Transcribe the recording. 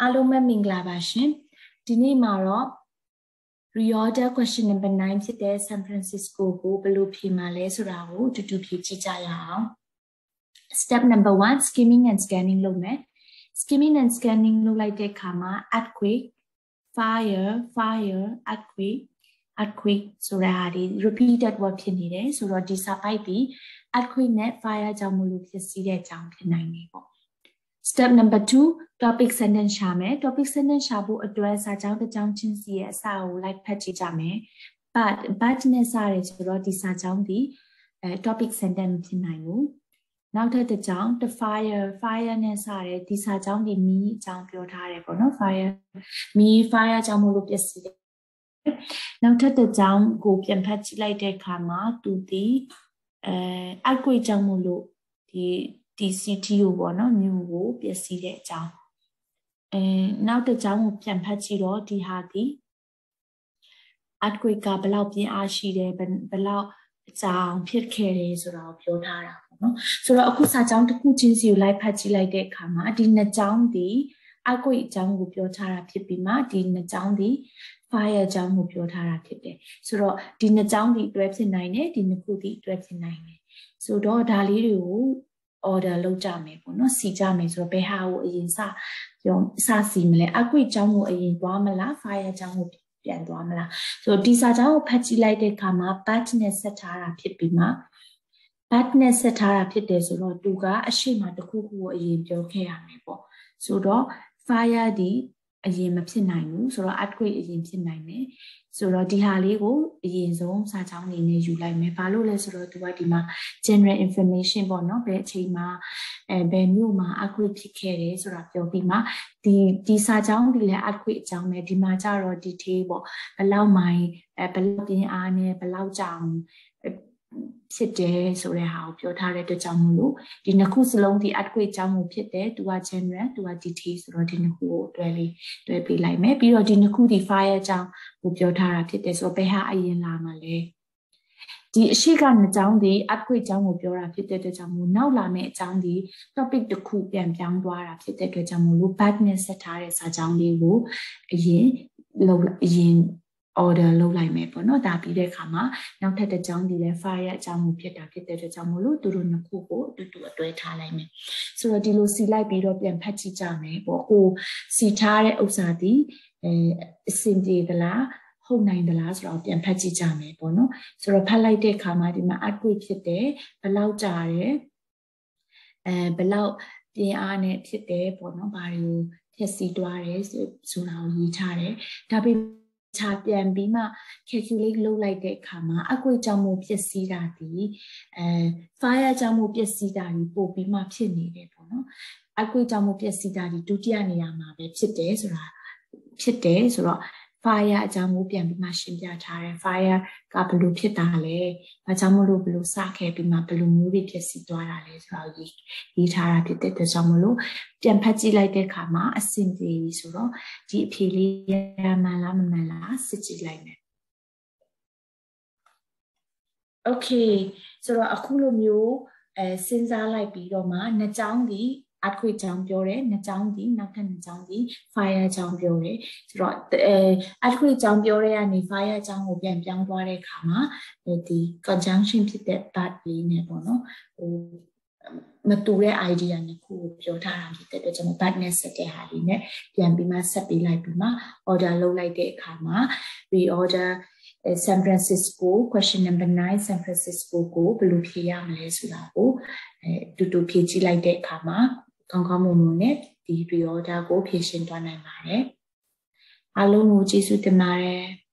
အားလုံးပဲမင်္ဂလာပါရှင်ဒီနေ့မှာတော့ reorder question number 9ဖြစ်တဲ့ San Francisco ကိုဘယ်လိုဖြေမှာလဲဆိုတာကိုတူတူဖြေကြည့်ကြရအောင် step number 1 skimming and scanning လုပ်မယ် skimming and scanning လုပ်လိုက်တဲ့အခါမှာ earthquake fire fire earthquake earthquake ဆိုတာဟာဒီ repeated word ဖြစ်နေတယ်ဆိုတော့ဒီစာပိုက်ပြီး earthquake နဲ့ fire ကြောင့်မလို့ဖြစ်စီတဲ့အကြောင်းဖြစ်နိုင်တယ်ပေါ့ step number 2 topic sentence ရှာမယ် topic sentence ရှာဖို့အတွက်စာကြောင်းတစ်ကြောင်းချင်းစီရဲ့အစာကို like ဖတ်ကြည့်ကြမယ် but but နဲ့စရဲဆိုတော့ဒီစာကြောင်းဒီအဲ topic sentence ဖြစ်နိုင်ဘူးနောက်ထပ်တစ်ကြောင်း the fire fire နဲ့စရဲဒီစာကြောင်းဒီမီးအကြောင်းပြောထားတယ်ပေါ့နော် fire မီး fire ကြောင့်မလို့ပျက်စီးတယ်နောက်ထပ်တစ်ကြောင်းကိုပြန်ဖတ်ကြည့်လိုက်တဲ့အခါမှာသူဒီအဲအကွေကြောင့်မလို့ဒီဒီ CTO ပေါ့နော်မြို့ကိုပျက်စီးတဲ့အကြောင်း အဲနောက်တစ်ကြောင်းကိုပြန်ဖတ်ကြည့်တော့ဒီဟာဒီ earthquake ကဘယ်လောက်ပြင်းအားရှိတယ်ဘယ်လောက်အကြောင်းဖြစ်ခဲ့တယ်ဆိုတာကိုပြောထားတာပေါ့နော်ဆိုတော့အခုစာကြောင်းတစ်ခုချင်းစီကိုလိုက်ဖတ်ကြည့်လိုက်တဲ့အခါမှာဒီနှစ်ကြောင်းဒီ earthquake အကြောင်းကိုပြောထားတာဖြစ်ပြီးမှဒီနှစ်ကြောင်းဒီ fire အကြောင်းကိုပြောထားတာဖြစ်တယ်ဆိုတော့ဒီနှစ်ကြောင်းဒီအတွဲဖြစ်နိုင်တယ်ဒီနှစ်ခုဒီအတွဲဖြစ်နိုင်တယ်ဆိုတော့ဒါလေးတွေကို order လုပ်ကြမယ်ပေါ့နော်စီကြမယ်ဆိုတော့ဘယ်ဟာကိုအရင်စပြောစစီမလဲအကွေ့ကြောင်းကိုအရင်သွားမလား fire ကြောင်းကိုပြန်သွားမလားဆိုတော့ဒီစာကြောင်းကိုဖတ်ကြည့်လိုက်တဲ့အခါမှာ bat နဲ့ဆက်ထားတာဖြစ်ပြီးမှ bat နဲ့ဆက်ထားတာဖြစ်တယ်ဆိုတော့သူကအရှိမတစ်ခုခုကိုအရင်ပြောခဲ့ရမယ်ပေါ့ဆိုတော့ fire ဒီ အရင်မဖြစ်နိုင်ဘူးဆိုတော့ earthquake အရင်ဖြစ်နိုင်တယ်ဆိုတော့ဒီဟာလေးကိုအရင်ဆုံးစာချောင်းနေနဲ့ယူလိုက်မယ်ဘာလို့လဲဆိုတော့သူကဒီမှာ general information ပေါ့နော်ဘယ်အချိန်မှာအဲဘယ်မြို့မှာ earthquake ဖြစ်ခဲ့တယ်ဆိုတာပြောပြီးမှဒီဒီစာချောင်းဒီလည်း earthquake အကြောင်းပဲဒီမှာကျတော့ detail ပေါ့ဘယ်လောက်မိုင်အဲဘယ်လောက်ပြင်းအားနဲ့ဘယ်လောက်ကြောင် ဖြစ်တယ်ဆိုတဲ့ဟာကိုပြောထားတဲ့အတွက်ကြောင့်မလို့ဒီနှစ်ခုစလုံးဒီ earthquake အကြောင်းကိုဖြစ်တယ်သူက general သူက detail ဆိုတော့ဒီနှစ်ခုကိုတွဲလေးတွဲပေးလိုက်မယ်ပြီးတော့ဒီနှစ်ခုဒီ fire အကြောင်းကိုပြောထားတာဖြစ်တယ်ဆိုတော့ဘယ်ဟာအရင်လာမှာလဲဒီအရှိကနှစ်ကြောင်းဒီ earthquake အကြောင်းကိုပြောတာဖြစ်တဲ့အတွက်ကြောင့်မို့နောက်လာမယ့်အကြောင်းဒီ topic တစ်ခုပြန်ပြောင်းသွားတာဖြစ်တဲ့အတွက်ကြောင့်မို့လို့ bad နဲ့ဆက်ထားတဲ့စာကြောင်းလေးကိုအရင်လောက်အရင် order လုပ်လိုက်မယ်ပေါ့နော်ဒါပြီးတဲ့အခါမှာနောက်ထပ်တစ်ကြောင်းဒီလဲ fire အကြောင်းကိုဖြစ်တာဖြစ်တဲ့အတွက်ကြောင့်မို့လို့သူတို့နှစ်ခုကိုအတူတူအတွဲထားလိုက်မယ်ဆိုတော့ဒီလိုစီလိုက်ပြီးတော့ပြန်ဖတ်ကြည့်ကြမယ်ပေါ့ဟိုစီထားတဲ့ဥစ္စာဒီအဲအစင်ပြေသလားဟုတ်နိုင်သလားဆိုတော့ပြန်ဖတ်ကြည့်ကြမယ်ပေါ့နော်ဆိုတော့ဖတ်လိုက်တဲ့အခါမှာဒီမှာ earthquake ဖြစ်တယ်ဘယ်လောက်ကြာတယ်အဲဘယ်လောက်ပြင်းအားနဲ့ဖြစ်တယ်ပေါ့နော်ဘာတွေကိုဖြည့်ဆည်းတွားတယ်ဆိုတာကိုရေးထားတယ်ဒါပေမဲ့ ချပြန်ပြီးမှ calculate လုပ်လိုက်တဲ့အခါမှာအကွေကြောင့်မို့ပျက်စီးတာဒီအဲ fire ကြောင့်မို့ပျက်စီးတာဒီပို့ပြီးမှဖြစ်နေတယ်ပေါ့နော်အကွေကြောင့်မို့ပျက်စီးတာဒီဒုတိယနေရာမှာပဲဖြစ်တယ်ဆိုတာဖြစ်တယ်ဆိုတော့ fire အကြောင်းကိုပြန်ပြီးမှရှင်းပြထားတယ် fire ကဘယ်လိုဖြစ်တာလဲ။ဘာကြောင့်မလို့ဘယ်လိုစခဲ့ပြီးမှဘယ်လိုမျိုးတွေဖြစ်စီသွားတာလဲဆိုတော့ရေးရေးထားတာဖြစ်တဲ့အတွက်ကြောင့်မလို့ပြန်ဖတ်ကြည့်လိုက်တဲ့အခါမှာအဆင်ပြေပြီဆိုတော့ဒီအဖြေလေးရမှန်လားမမှန်လားစစ်ကြည့်လိုက်မယ်။ Okay ဆိုတော့အခုလိုမျိုးအဲစဉ်းစားလိုက်ပြီးတော့မှနှစ်ကြောင်းဒီ earthquake ကြောင့်ပြောတယ်နှစ်ကြောင်းဒီနောက်ထပ်နှစ်ကြောင်းဒီ fire ကြောင့်ပြောတယ်ဆိုတော့အဲ earthquake ကြောင့်ပြောတဲ့ကနေ fire ကြောင့်ကိုပြန်ပြောင်းသွားတဲ့အခါမှာဒီ conjunction ဖြစ်တဲ့ part လေးနဲ့ပေါ့နော်ဟိုမတူတဲ့ idea နှစ်ခုကိုပြောထားတာဖြစ်တဲ့အတွက်ကျွန်တော် back နဲ့ဆက်တဲ့ဟာလေးနဲ့ပြန်ပြီးမှဆက်ပေးလိုက်ပြီးမှ order လုပ်လိုက်တဲ့အခါမှာ reorder San Francisco question number 9 San Francisco ကိုဘယ်လိုဖြေရမလဲဆိုတာကိုအဲတူတူဖြေကြည့်လိုက်တဲ့အခါမှာ ကောင်းကောင်းမွန်မွန်နဲ့ဒီ reorder ကိုဖြည့်ရှင်းသွားနိုင်ပါတယ်အားလုံးကိုကျေးဇူးတင်ပါတယ်